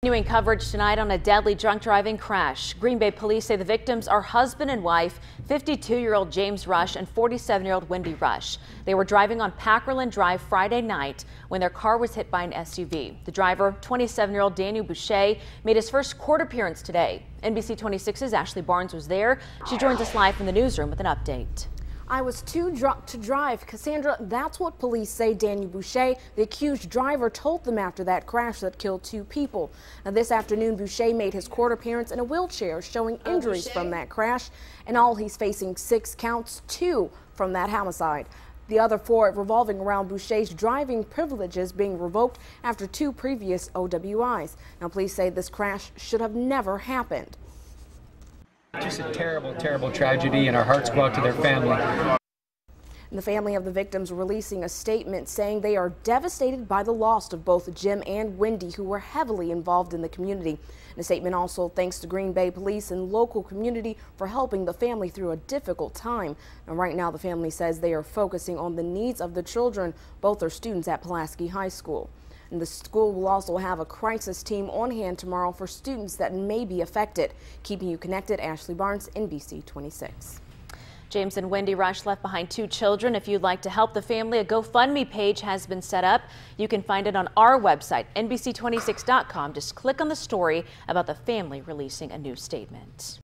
Continuing coverage tonight on a deadly drunk driving crash. Green Bay police say the victims are husband and wife, 52-year-old James Rush and 47-year-old Wendy Rush. They were driving on Packerland Drive Friday night when their car was hit by an SUV. The driver, 27-year-old Daniel Boucher, made his first court appearance today. NBC 26's Ashley Barnes was there. She joins us live from the newsroom with an update. I was too drunk to drive. Cassandra, that's what police say Daniel Boucher, the accused driver, told them after that crash that killed two people. Now, this afternoon, Boucher made his court appearance in a wheelchair, showing uh, injuries from that crash. And all, he's facing six counts, two from that homicide. The other four revolving around Boucher's driving privileges being revoked after two previous OWIs. Now, police say this crash should have never happened. Just a terrible, terrible tragedy, and our hearts go out to their family. The family of the victims releasing a statement saying they are devastated by the loss of both Jim and Wendy, who were heavily involved in the community. The statement also thanks to Green Bay Police and local community for helping the family through a difficult time. And right now, the family says they are focusing on the needs of the children. Both are students at Pulaski High School. And the school will also have a crisis team on hand tomorrow for students that may be affected. Keeping you connected, Ashley Barnes, NBC 26. James and Wendy Rush left behind two children. If you'd like to help the family, a GoFundMe page has been set up. You can find it on our website, NBC26.com. Just click on the story about the family releasing a new statement.